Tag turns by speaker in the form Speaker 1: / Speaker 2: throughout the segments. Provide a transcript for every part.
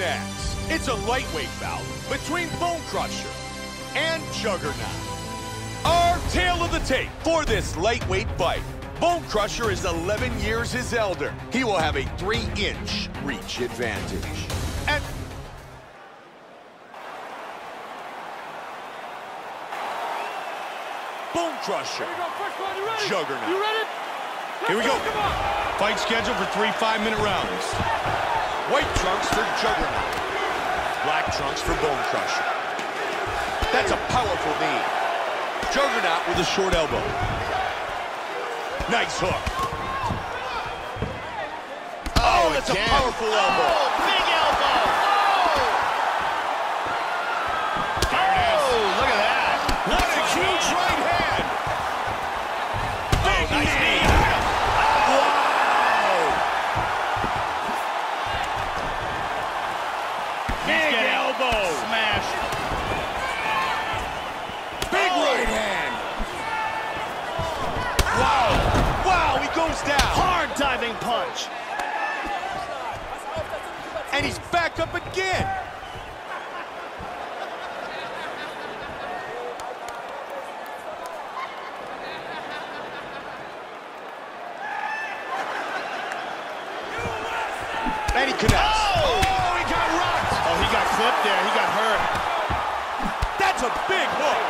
Speaker 1: next. It's a lightweight bout between Bone Crusher and Juggernaut. Our tale of the tape for this lightweight fight. Bone Crusher is 11 years his elder. He will have a three-inch reach advantage. And Bone Crusher. Juggernaut.
Speaker 2: You ready?
Speaker 1: Here we go.
Speaker 3: Fight scheduled for three five-minute rounds.
Speaker 1: White trunks for Juggernaut. Black trunks for Bone Crusher. That's a powerful knee. Juggernaut with a short elbow. Nice hook. Oh, oh that's
Speaker 3: again.
Speaker 1: a powerful elbow.
Speaker 3: Oh,
Speaker 1: big Big elbow.
Speaker 3: Smash.
Speaker 1: Big oh. right hand. Wow. Wow, he goes down.
Speaker 3: Hard diving punch.
Speaker 1: And he's back up again. And he connects.
Speaker 3: Oh!
Speaker 1: Got
Speaker 3: clipped there. He got hurt.
Speaker 1: That's a big hook.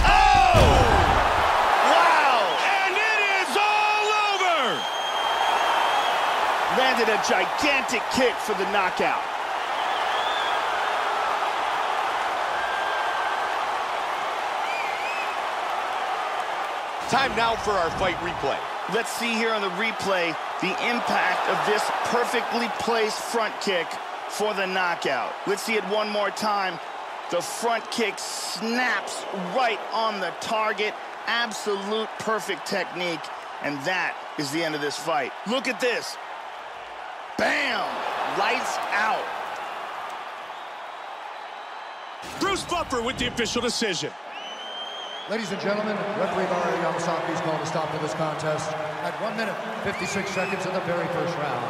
Speaker 3: Oh! Wow!
Speaker 1: And it is all over.
Speaker 3: Landed a gigantic kick for the knockout.
Speaker 1: Time now for our fight replay.
Speaker 3: Let's see here on the replay the impact of this perfectly placed front kick for the knockout. Let's see it one more time. The front kick snaps right on the target. Absolute perfect technique. And that is the end of this fight. Look at this. Bam! Lights out.
Speaker 1: Bruce Buffer with the official decision.
Speaker 4: Ladies and gentlemen, referee Mario Yamasaki has called a stop to this contest at 1 minute, 56 seconds of the very first round.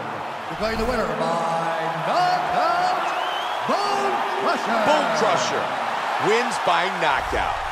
Speaker 4: Declaring the winner by knockout, Bone Crusher.
Speaker 1: Crusher wins by knockout.